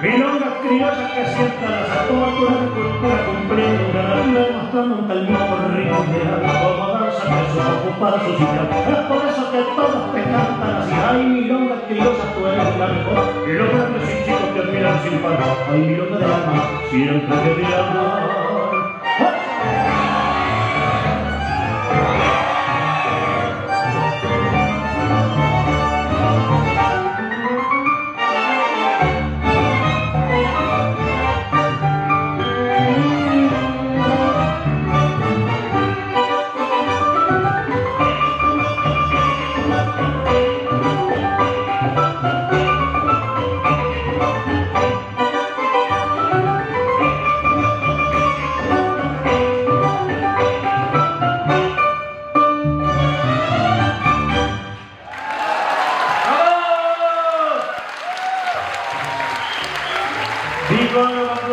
Milongas criollas que sientan las alturas de cultura cumpliendo una natura demostrando un calmo por ritmo ideal como danza que sus ocupadas suscitan es por eso que todos te cantan así. Ay milongas criollas tú eres la mejor. Los grandes y chicos te admiran sin par ay milonga del alma siempre que te aman বিকল্প